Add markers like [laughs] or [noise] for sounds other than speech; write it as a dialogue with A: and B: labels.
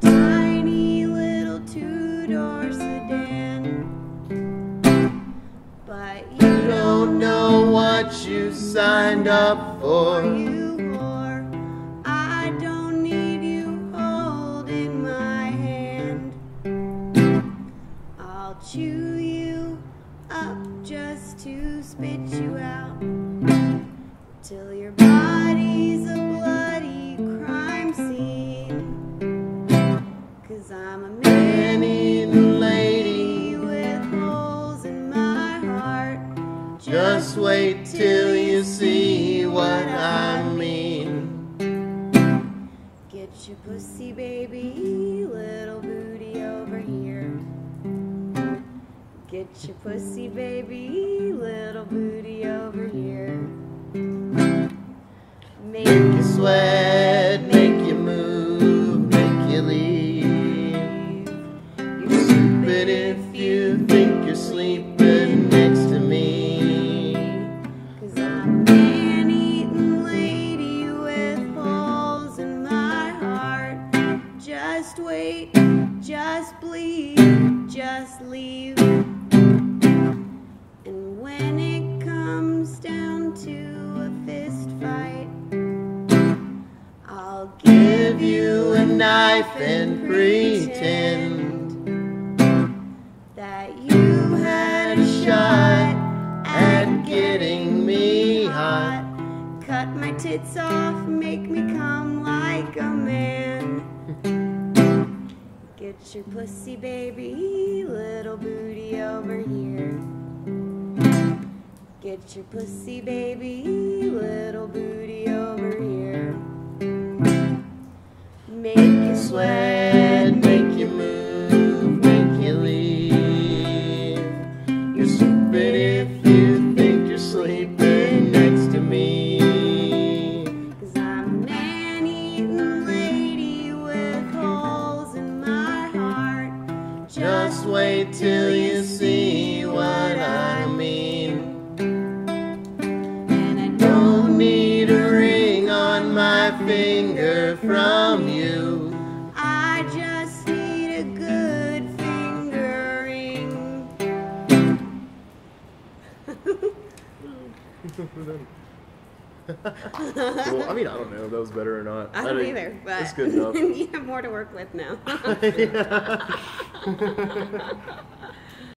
A: tiny little two door sedan. But you
B: don't know what you signed up for.
A: you. I don't need you holding my hand. I'll chew you up just to spit you out. Till your Man
B: Eating lady,
A: with holes in my heart.
B: just wait till you see what I mean.
A: Get your pussy, baby, little booty over here. Get your pussy, baby, little booty over here. Make
B: you sweat,
A: Just wait, just bleed, just leave. And when it comes down to a fist fight, I'll give
B: you a knife and pretend
A: that you had a shot
B: at getting me hot.
A: Cut my tits off, make me come like a man. Get your pussy, baby, little booty over here. Get your pussy, baby, little booty over here. Make you
B: Sweat, Just wait till you see what I mean.
A: And I
B: Don't
A: don't
B: need a ring on my finger from you.
A: I just need a good fingering.
C: well, I mean, I don't know if that was better or not.
A: I don't
C: think
A: either, but
C: it's good enough. [laughs]
A: you have more to work with now. [laughs] [laughs] ハハハハ。